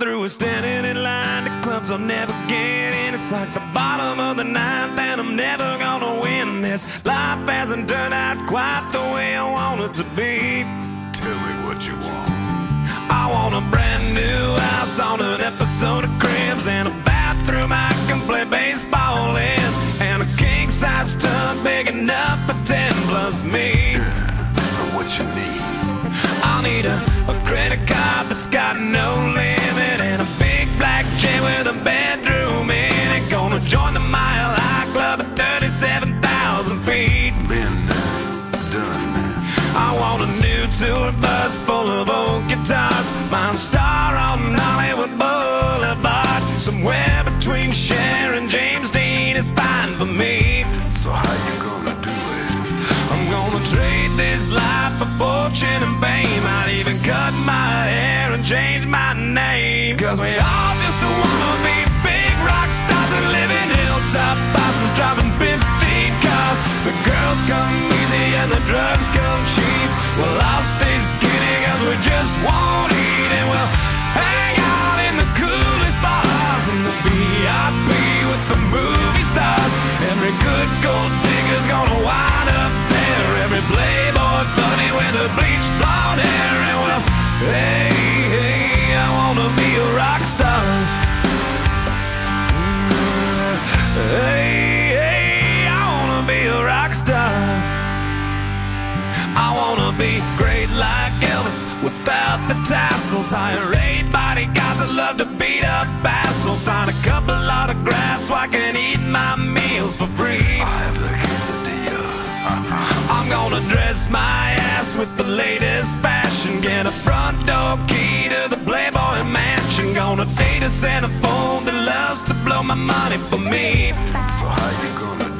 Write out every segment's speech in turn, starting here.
Through standing in line to clubs I'll never get in. It's like the bottom of the ninth, and I'm never gonna win this. Life hasn't turned out quite the way I want it to be. Tell me what you want. I want a brand new house on an episode of Cribs and a bathroom I can play baseball in, and a king size tub big enough for ten plus me. So what you need? I'll need a, a credit card that's got no tour bus full of old guitars. Mine star on Hollywood Boulevard. Somewhere between Cher and James Dean is fine for me. So how you gonna do it? I'm gonna trade this life for fortune and fame. I'd even cut my hair and change my name. Cause we all a bleached blonde hair. And well, hey, hey, I wanna be a rock star. Hey, hey, I wanna be a rock star. I wanna be great like Elvis without the tassels. Hire eight bodyguards that love to beat up assholes. Sign a couple of autographs so I can eat my meals for free. I have the quesadilla. Uh, I'm gonna dress my the latest fashion. Get a front door key to the Playboy mansion. Gonna date a Santa phone that loves to blow my money for me. So how you gonna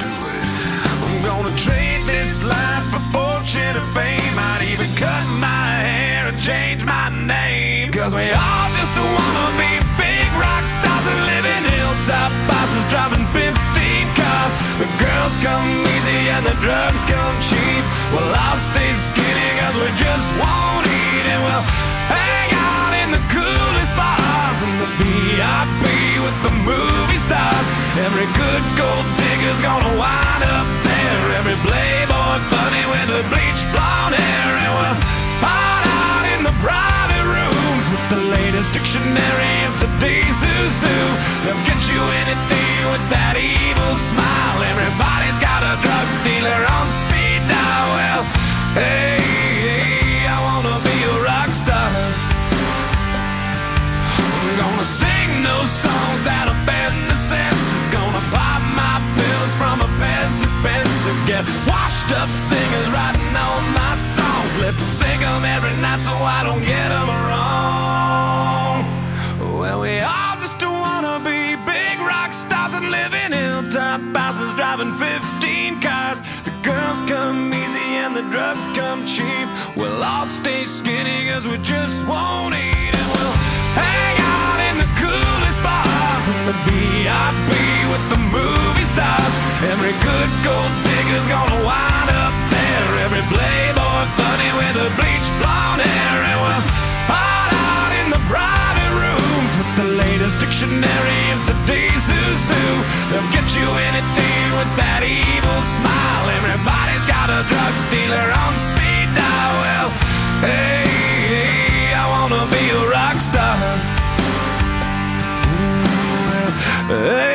just won't eat and we'll hang out in the coolest bars in the VIP with the movie stars. Every good gold digger's gonna wind up there. Every playboy bunny with a bleached blonde hair. And we'll hide out in the private rooms with the latest dictionary of today's who's who. They'll get you anything with that evil smile. Night so I don't get 'em wrong. Well, we all just wanna be big rock stars and live in hilltop houses driving 15 cars. The girls come easy and the drugs come cheap. We'll all stay skinny cause we just won't eat and we'll hang out in the coolest bars in the VIP with the movie stars. Latest dictionary of today's who's who. They'll get you anything with that evil smile. Everybody's got a drug dealer on speed dial. Well, hey, hey I wanna be a rock star. Hey,